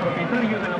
propietario de la